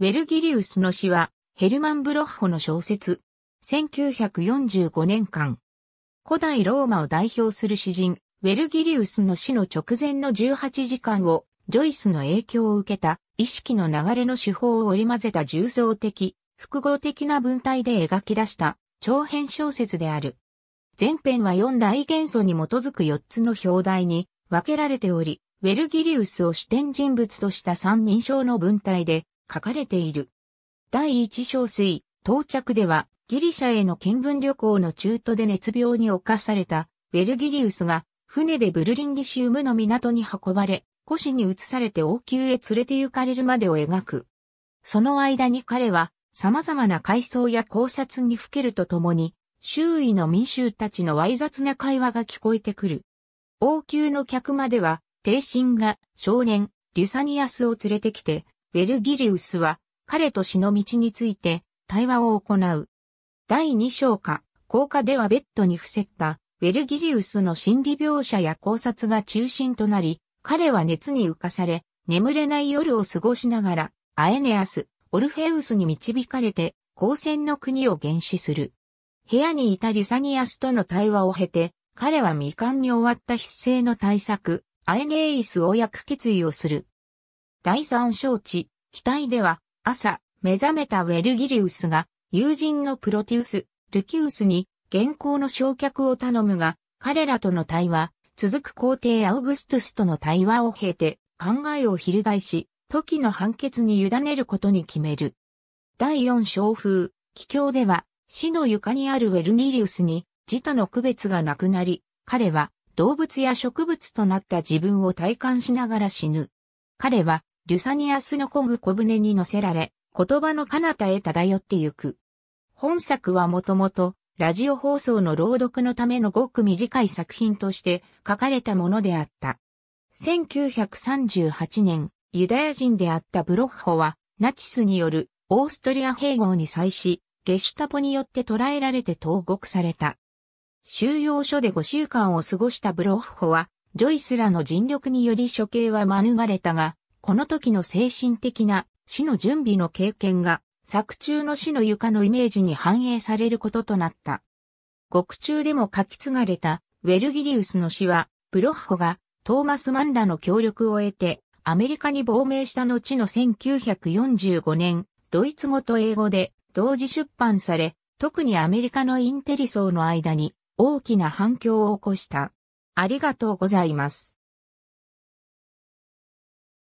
ウェルギリウスの死は、ヘルマン・ブロッホの小説。1945年間。古代ローマを代表する詩人、ウェルギリウスの死の直前の18時間を、ジョイスの影響を受けた、意識の流れの手法を織り交ぜた重層的、複合的な文体で描き出した長編小説である。前編は4大元素に基づく4つの表題に分けられており、ウェルギリウスを視点人物とした三人称の文体で書かれている。第一小水、到着では、ギリシャへの見聞旅行の中途で熱病に侵された、ウェルギリウスが、船でブルリンギシウムの港に運ばれ、古紙に移されて王宮へ連れて行かれるまでを描く。その間に彼は、様々な階層や考察にふけるとともに、周囲の民衆たちのわい雑な会話が聞こえてくる。王宮の客までは、帝神が少年、デュサニアスを連れてきて、ベルギリウスは彼と死の道について対話を行う。第2章か、効果ではベッドに伏せったベルギリウスの心理描写や考察が中心となり、彼は熱に浮かされ、眠れない夜を過ごしながら、アエネアス、オルフェウスに導かれて、光線の国を原始する。部屋にいたリサニアスとの対話を経て、彼は未完に終わった必勢の対策、アエネイスを焼く決意をする。第三章地、機体では、朝、目覚めたウェルギリウスが、友人のプロティウス、ルキウスに、原稿の焼却を頼むが、彼らとの対話、続く皇帝アウグストゥスとの対話を経て、考えを翻し、時の判決に委ねることに決める。第四章風、気境では、死の床にあるウェルギリウスに、自他の区別がなくなり、彼は動物や植物となった自分を体感しながら死ぬ。彼はリュサニアスのコグ小舟に乗せられ、言葉の彼方へ漂ってゆく。本作はもともと、ラジオ放送の朗読のためのごく短い作品として書かれたものであった。1938年、ユダヤ人であったブロッホは、ナチスによるオーストリア併合に際し、ゲシュタポによって捕らえられて投獄された。収容所で5週間を過ごしたブロッホは、ジョイスらの尽力により処刑は免れたが、この時の精神的な死の準備の経験が作中の死の床のイメージに反映されることとなった。獄中でも書き継がれたウェルギリウスの死は、ブロッホがトーマス・マンらの協力を得てアメリカに亡命した後の1945年、ドイツ語と英語で同時出版され、特にアメリカのインテリ層の間に大きな反響を起こした。ありがとうございます。